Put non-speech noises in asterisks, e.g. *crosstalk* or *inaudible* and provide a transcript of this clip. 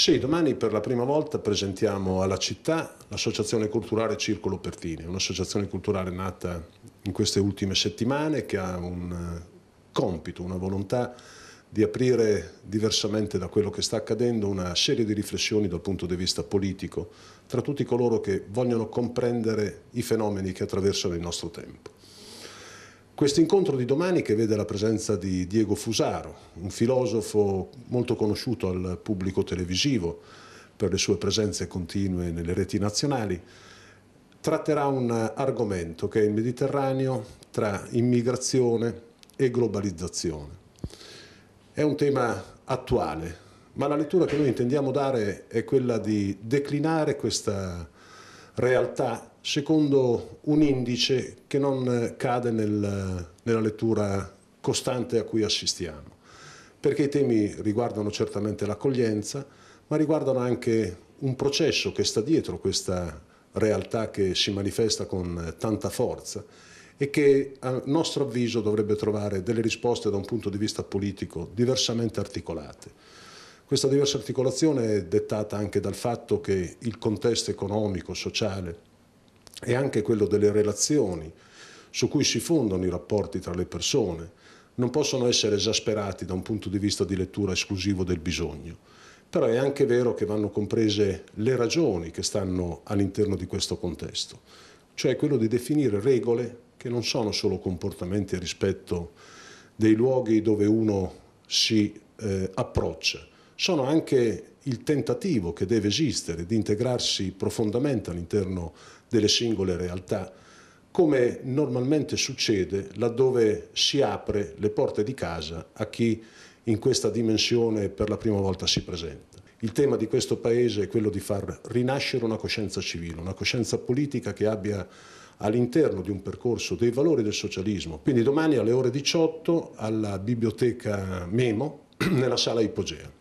Sì, domani per la prima volta presentiamo alla città l'Associazione Culturale Circolo Pertini, un'associazione culturale nata in queste ultime settimane che ha un eh, compito, una volontà di aprire diversamente da quello che sta accadendo una serie di riflessioni dal punto di vista politico tra tutti coloro che vogliono comprendere i fenomeni che attraversano il nostro tempo. Questo incontro di domani che vede la presenza di Diego Fusaro, un filosofo molto conosciuto al pubblico televisivo per le sue presenze continue nelle reti nazionali, tratterà un argomento che è il Mediterraneo tra immigrazione e globalizzazione. È un tema attuale, ma la lettura che noi intendiamo dare è quella di declinare questa realtà secondo un indice che non cade nel, nella lettura costante a cui assistiamo, perché i temi riguardano certamente l'accoglienza, ma riguardano anche un processo che sta dietro questa realtà che si manifesta con tanta forza e che a nostro avviso dovrebbe trovare delle risposte da un punto di vista politico diversamente articolate. Questa diversa articolazione è dettata anche dal fatto che il contesto economico, sociale, e anche quello delle relazioni su cui si fondano i rapporti tra le persone, non possono essere esasperati da un punto di vista di lettura esclusivo del bisogno. Però è anche vero che vanno comprese le ragioni che stanno all'interno di questo contesto, cioè quello di definire regole che non sono solo comportamenti rispetto dei luoghi dove uno si eh, approccia, sono anche il tentativo che deve esistere di integrarsi profondamente all'interno delle singole realtà, come normalmente succede laddove si apre le porte di casa a chi in questa dimensione per la prima volta si presenta. Il tema di questo Paese è quello di far rinascere una coscienza civile, una coscienza politica che abbia all'interno di un percorso dei valori del socialismo. Quindi domani alle ore 18 alla biblioteca Memo *clears throat* nella sala Ipogea.